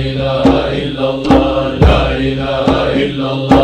ilahe illallah, la ilahe illallah.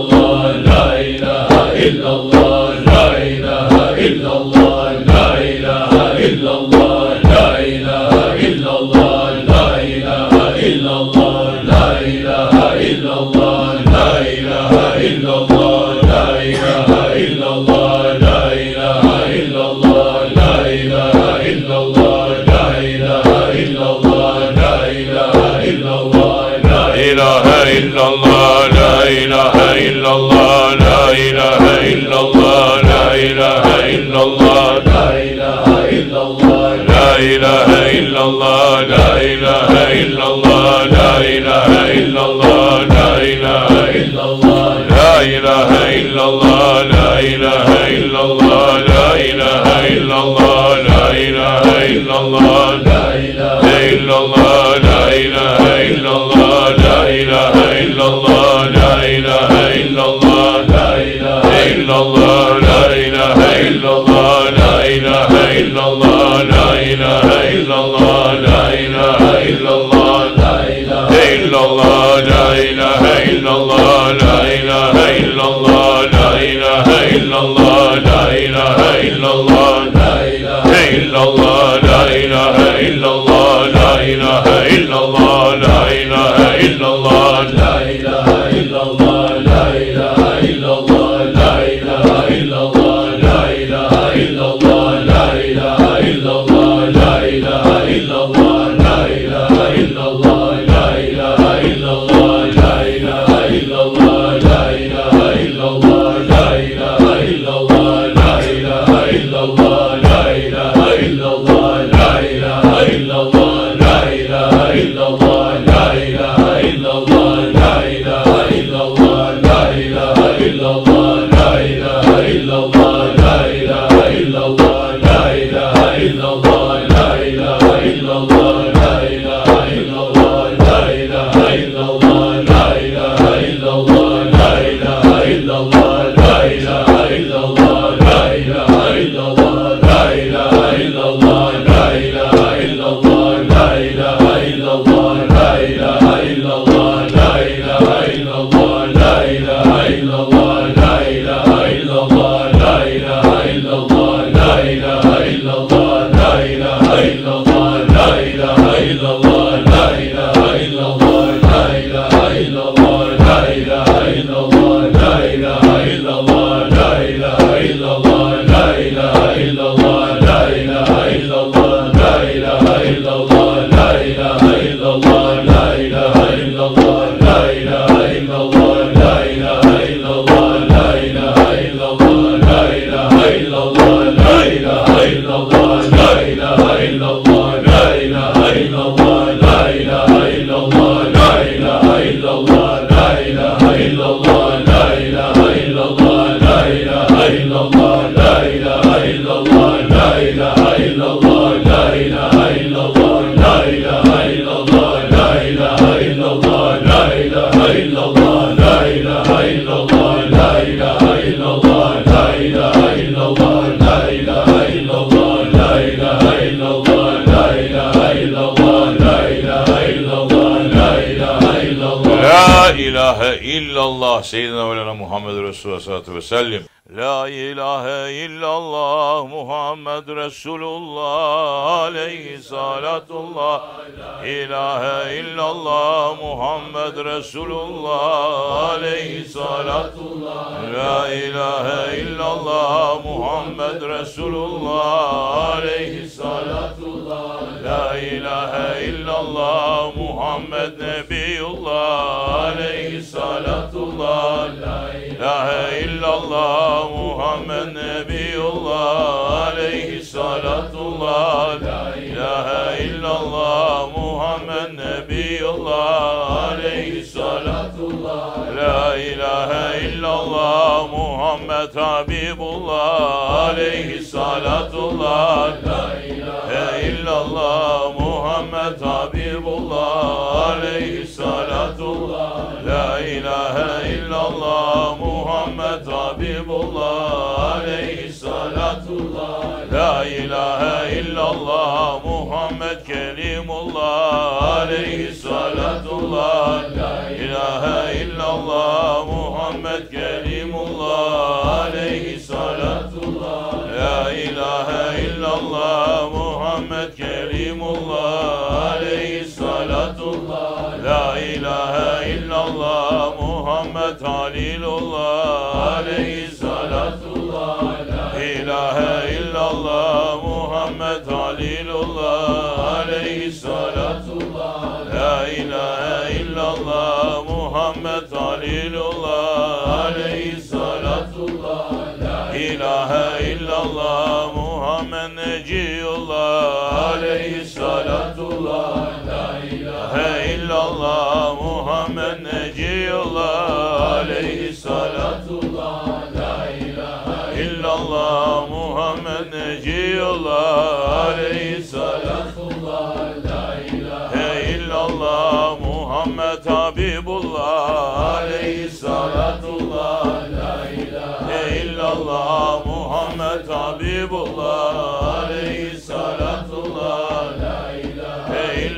illallah la ilahe illallah la ilahe illallah la ilahe illallah la ilahe illallah la ilahe illallah la ilahe illallah la ilahe illallah la ilahe illallah la ilahe illallah la ilahe illallah la ilahe illallah la ilahe illallah la ilahe illallah la ilahe illallah illallah la ilahe illallah la ilahe illallah la ilahe illallah la ilahe illallah la ilahe illallah la ilahe illallah la ilahe illallah la ilahe illallah la ilahe illallah la ilahe illallah la ilahe illallah la ilahe illallah la ilahe illallah ilahe illallah Seyyidina Mevlana Muhammed Resulullah sallallahu aleyhi ve sellem. La ilahe illallah Muhammed Resulullah aleyhi salatullah. İlahe illallah Muhammed Resulullah aleyhi salatullah. La ilahe illallah Muhammed Resulullah aleyhi salatullah. La ilahe illallah Muhammed Nebiyullah aleyhi salatullah. La ilahe illallah Muhammed Nebiyullah aleyhi salatullah La ilahe illallah Muhammed Nebiyullah aleyhi salatullah La ilahe illallah Muhammed Habibullah aleyhi salatullah La aleyhi salatullah La ilahe illallah Muhammed Habibullah. Aleyhi salatullah La ilahe illallah Muhammed Kelimullah. Aleyhi salatullah La ilahe illallah Muhammed Kelimullah. Aleyhi salatullah La ilahe illallah Muhammed Kelimullah. Aleyhi ilahe illallah Muhammed Halilullah aleyhi salatullah La ilahe illallah Muhammed Halilullah aleyhi salatullah La ilahe illallah Muhammed Halilullah aleyhi salatullah La ilahe illallah Muhammed Neciyullah aleyhi salatullah Muhammed Neciyullah aleyhi salatullah La ilahe illallah Muhammed Neciyullah aleyhi salatullah La ilahe illallah Muhammed Habibullah aleyhi salatullah La ilahe illallah Muhammed Habibullah aleyhi salatullah La ilahe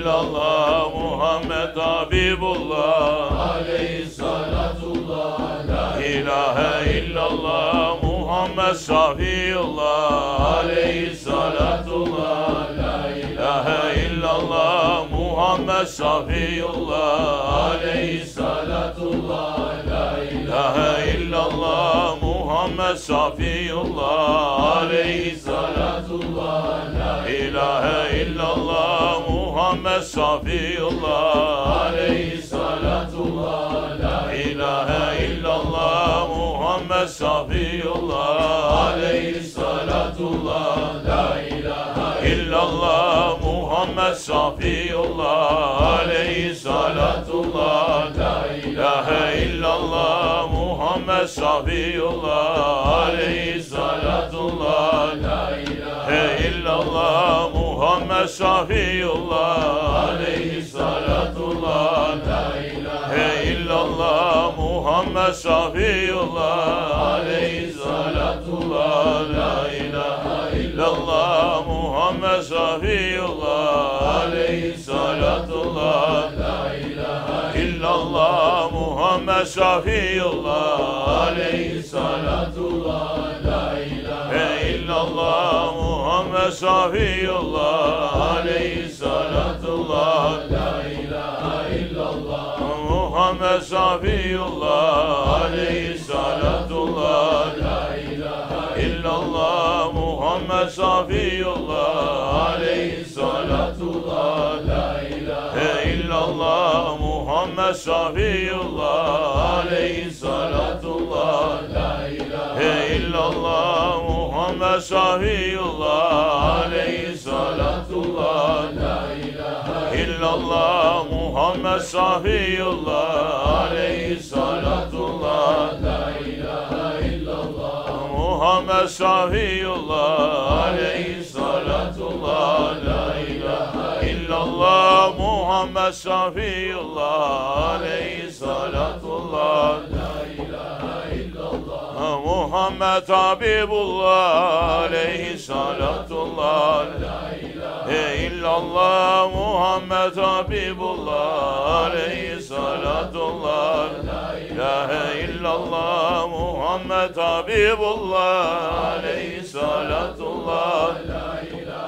illallah Muhammed Habibullah. Aleyhi salatullah La ilahe illallah Muhammed Safiyullah aleyhi salatullah La ilahe illallah Muhammed Safiyullah aleyhi salatullah La ilahe illallah Muhammed Safiyullah aleyhi salatullah La ilahe illallah Muhammed Safiyullah aleyhi salatullah La ilahe illallah Muhammed Safiyullah aleyhi salatullah La ilahe illallah Muhammed Safiyullah aleyhi salatullah La ilahe illallah Muhammed Safiyullah aleyhi salatullah La ilahe illallah Muhammed Safiyullah aleyhi salatullah La ilahe illallah Muhammed Safiyullah aleyhi salatullah La ilahe Muhammed Safiyullah aleyhi salatullah La ilahe illallah Muhammed Safiyullah aleyhi salatullah La ilahe illallah Muhammed Safiyullah aleyhi salatullah La ilahe illallah. Muhammed Safiyullah aleyhi Muhammed Safiyullah aleyhi La ilahe illallah Muhammed Safiyullah aleyhi salatullah La ilahe illallah Muhammed Safiyullah aleyhi salatullah La ilahe illallah Muhammed Safiyullah aleyhi salatullah La ilahe Muhammed Safiyullah aleyhi salatullah La ilahe illallah Muhammed Safiyullah aleyhi salatullah La ilahe illallah. Muhammed Habibullah aleyhi salatullah La ilahe ilahe illallah Muhammed Habibullah aleyhi salatullah La ilahe illallah Muhammed Habibullah Aleyhissalatullah. La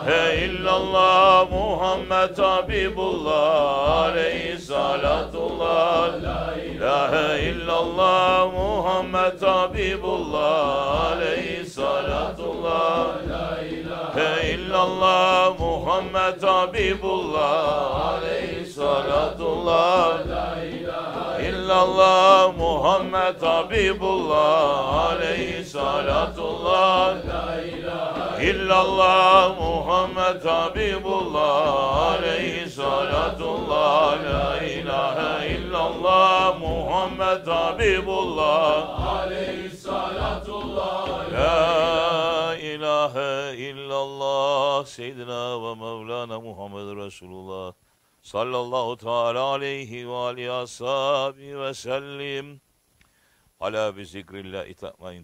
Hey illallah Muhammed Habibullah aleyhi salatullah La ilahe illallah Muhammed Habibullah aleyhi salatullah La ilahe illallah Muhammed Habibullah aleyhi salatullah La ilahe illallah Muhammed Habibullah aleyhi salatullah La ilahe illallah Muhammed Habibullah aleyhi salatullah La ilahe illallah Muhammed Habibullah aleyhi salatullah La ilahe illallah Seyyidina ve Mevlana Muhammed Resulullah sallallahu teala aleyhi ve aleyhi ashabi ve sellim ala bi zikrillah itmain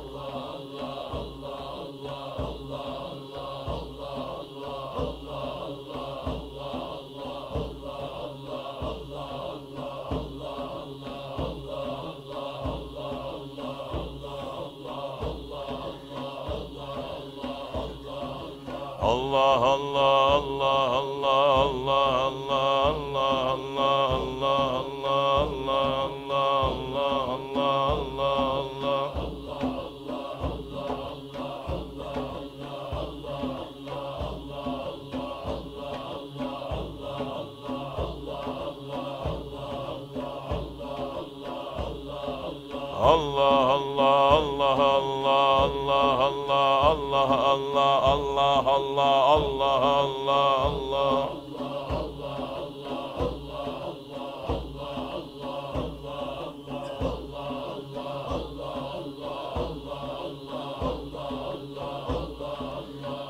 Allah Allah Allah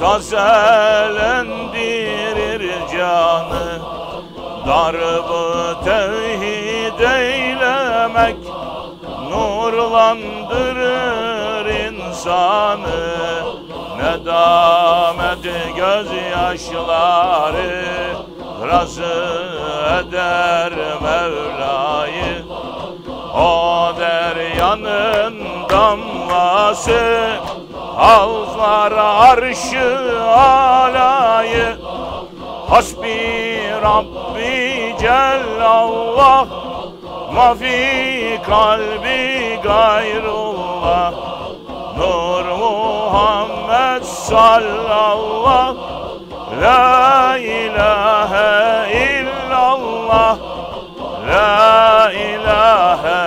tazelendirir canı. Darbı tevhid eylemek nurlandırır insanı. Nedamet gözyaşları razı eder Mevla'yı. O deryanın damlası Halklar arşı alayı. Hasbi Rabbi Cellallah. Ma fi kalbi gayrullah. Nur Muhammed sallallah La ilahe illallah. La ilahe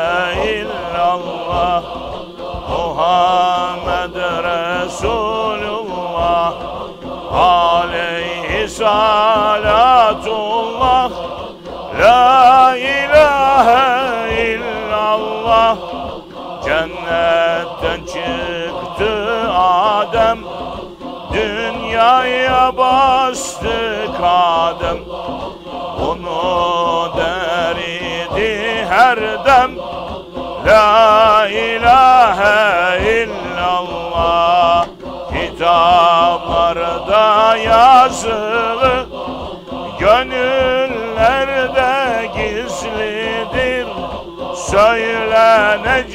illallah Muhammed Resulullah Aleyhi salatullah. La ilahe illallah. Cennetten çıktı Adem. Dünyaya bastı kadem Bunu deridi her dem La ilahe illallah. Kitaplarda yazılı Gönüllerde gizlidir. Söylenecek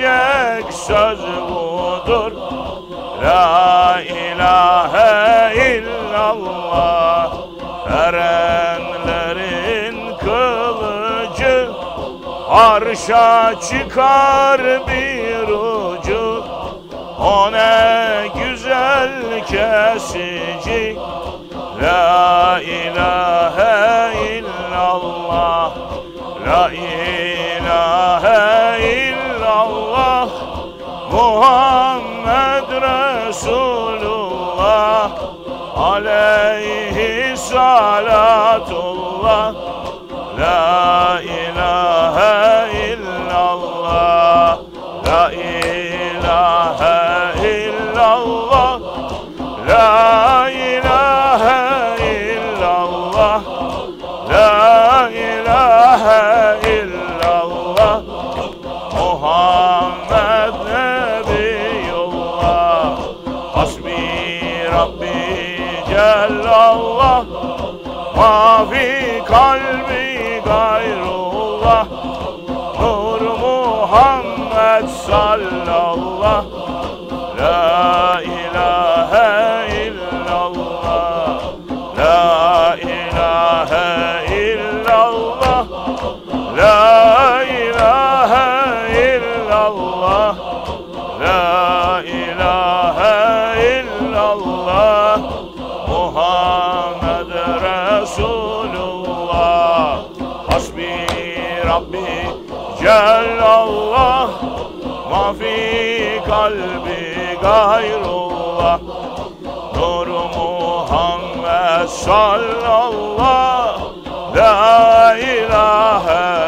söz budur. La ilahe illallah Arşa çıkar bir ucu. O ne güzel kesici. La ilahe illallah. La ilahe illallah. Muhammed Resulullah. Aleyhi salatullah La kalbi gayrullah Nur Muhammed sallallah Fi kalbi gayrullah. Nur Muhammed sallallah La ilahe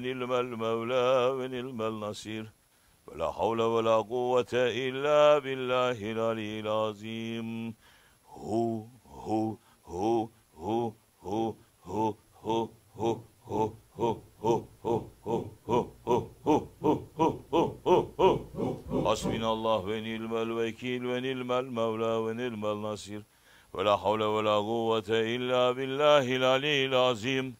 ونعم المولى ونعم النصير ولا حول ولا قوة إلا بالله العلي العظيم هو هو هو هو هو هو هو هو هو حسبنا الله ونعم الوكيل ونعم المولى ونعم النصير ولا حول ولا قوة إلا بالله العلي العظيم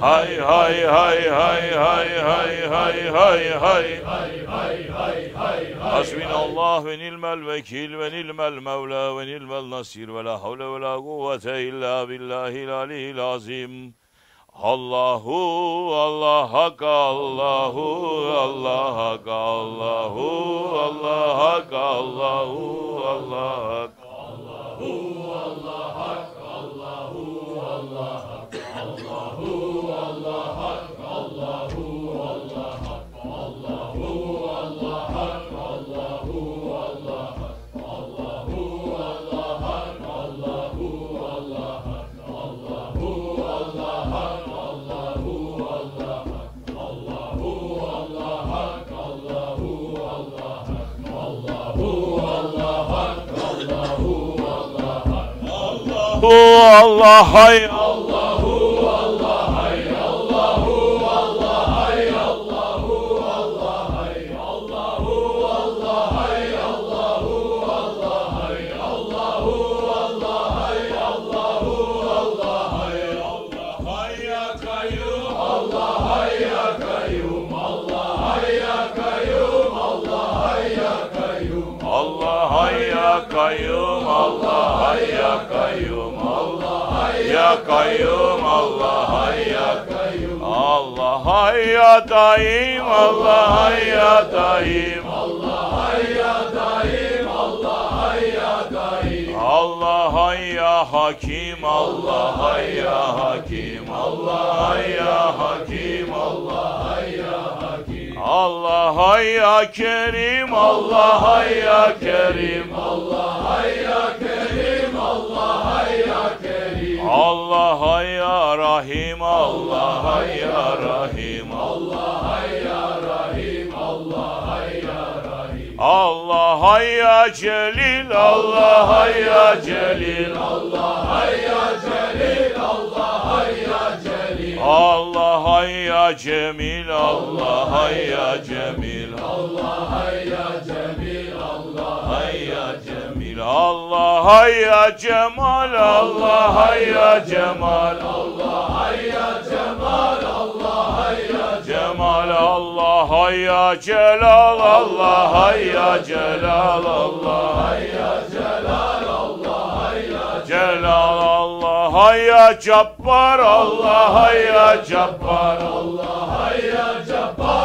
hay hay hay hay hay hay hay hay hay hay hay Hasbinallah ve ni'mel vekil ve ni'mel mevla ve ni'mel nasir ve la havle ve la kuvvete illa billahil aliyil azim. Allahu Allah hak Allahu Allah hak Allahu Allah hak Allahu Allah hak Allahu Allah hak Allah hay ya daim Allah ya daim Allah ya daim Allah ya daim Allah ya hakim Allah ya hakim. Allah ya hakim Allah ya hakim. Allah ya kerim Allah ya kerim. Allah ya Allah ya rahim Allah ya rahim Allah ya rahim Allah ya rahim Allah ya celil Allah ya celil Allah ya celil Allah ya celil Allah ya cemil Allah ya cemil Allah ya cemil Allah ya cemil Allah hay ya cemal Allah ya cemal Allah ya cemal Allah ya cemal Allah ya celal Allah ya celal Allah ya celal Allah ya celal Allah ya cabbar Allah ya cabbar Allah ya cabbar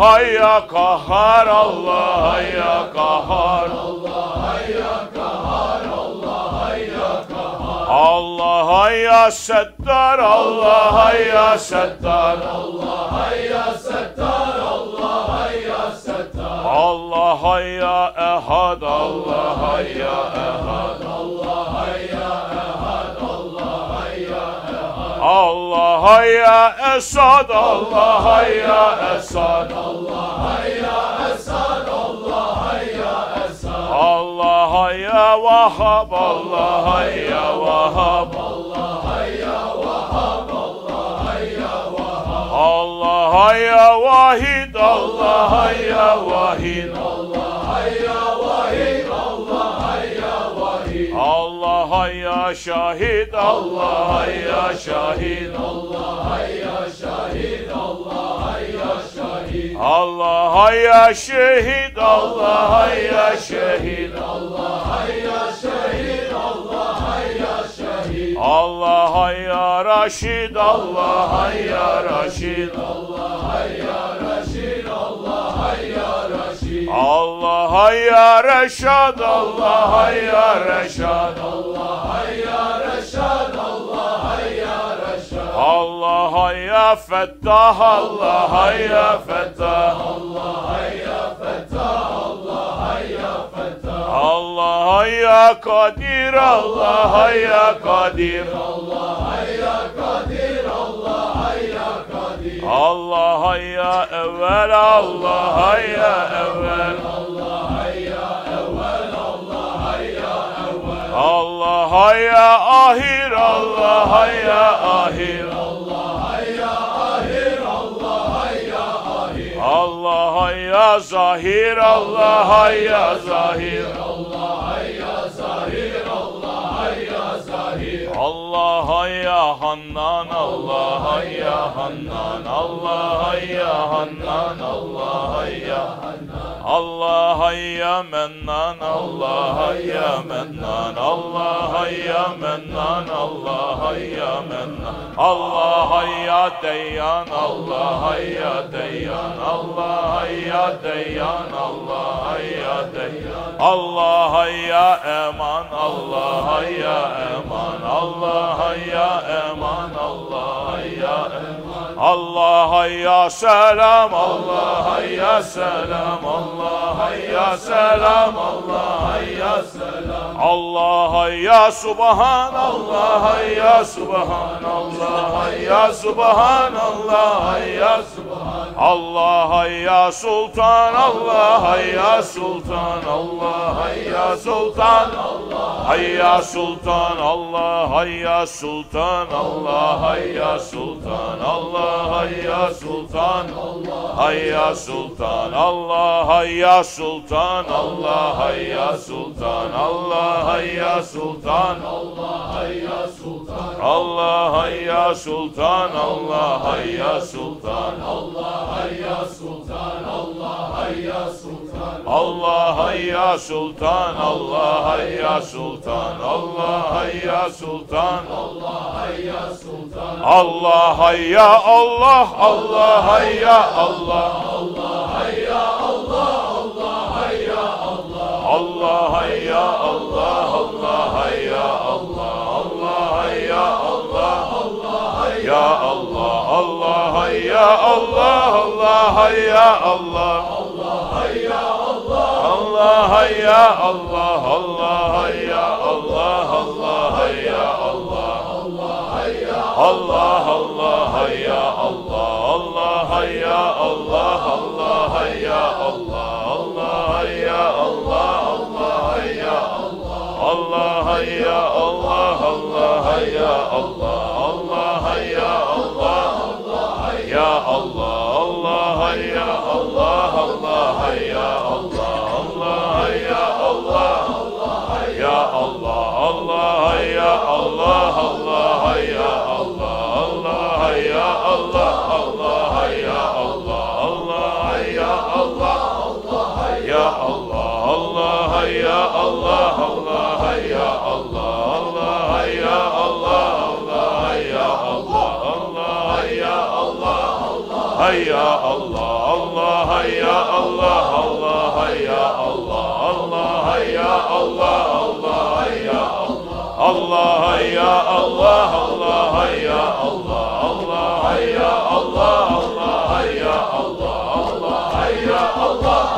ya kahhar Allah ya kahhar Allah ya kahhar Allah ya kahhar Allah ya settar Allah ya settar Allah ya settar Allah ya settar Allah ya ehad Allah ya ehad Allah'a ya Esad Allah'a ya Esad Allah'a ya Esad Allah'a ya Esad Allah'a ya Vahhab Allah'a ya Vahhab Allah'a ya Vahhab Allah'a ya Vahhab Allah'a ya Vahid Allah'a ya Vahid Allah'a ya Vahid Allah'a ya Vahid hayya şahit Allah hayya şahit Allah hayya şahit Allah hayya şahit Allah hayya şehit Allah hayya şehit Allah hayya şehit Allah hayya şehit Allah hayya raşid Allah hayya raşid Allah hayya Allah'a ya Reşad, Allah'a ya Reşad, Allah'a ya Reşad, Allah'a ya Reşad. Allah'a ya Fettah, Allah'a ya Fettah, Allah'a ya Fettah, Allah'a ya Fettah. Allah'a ya Kadir, Allah'a ya Kadir, Allah'a ya Allah hayya evvel Allah hayya evvel. Allah hayya evvel Allah hayya evvel Allah hayya ahir Allah hayya ahir. Allah hayya ahir Allah hayya ahir Allah hayya zahir Allah hayya zahir Allah ya Hannan Allah ya Hannan Allah ya Hannan Allah ya Hannan. Allah hayya mennan Allah hayya mennan Allah hayya mennan Allah hayya mennan Allah hayya deyyan Allah hayya deyyan Allah hayya deyyan Allah hayya deyyan Allah hayya eman Allah hayya eman Allah hayya eman Allah Allah'a ya selam Allah'a ya selam Allah'a ya selam Allah'a ya selam. Allah'a ya subhan Allah'a ya subhan Allah'a ya subhan Allah'a ya subhan Allah hayya sultan Allah hayya sultan Allah hayya sultan Allah hayya sultan Allah hayya sultan Allah hayya sultan Allah hayya sultan Allah hayya sultan Allah hayya sultan Allah hayya sultan Allah hayya sultan Allah hayya sultan Allah hayya sultan Allah hayya sultan Allah hayya sultan Allah hayya sultan. Allah hayya sultan Allah hayya sultan. Allah hayya sultan. Allah hayya sultan. Allah hayya Allah Allah hayya Allah. Allah hayya Allah Allah hayya Allah. Allah hayya Allah hayya Allah Allah hayya Allah Allah hayya Allah Allah hayya Allah Allah hayya Allah Allah hayya Allah Allah hayya Allah Allah hayya Allah Allah hayya Allah Allah hayya Allah Allah hayya Allah Allah hayya Allah hayya Allah Allah hayya Allah Allah Allah Allah hayya Allah Allah hayya Allah Allah hayya Allah Allah hayya Allah ya Allah Allah hayya Allah Allah hayya Allah Allah hayya Allah Allah hayya Allah Allah hayya Allah hayya Allah Allah hayya Allah Allah hayya Allah Allah hayya Allah Allah hayya Allah Allah hayya Allah Allah hayya Allah Allah hayya Allah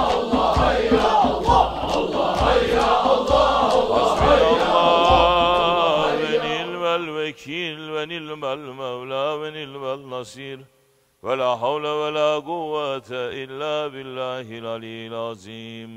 Allah hayya Allah Allah hayya ve ni'mel vekil ve ni'mel mevla ve ni'mel nasir billahil aliyyil azim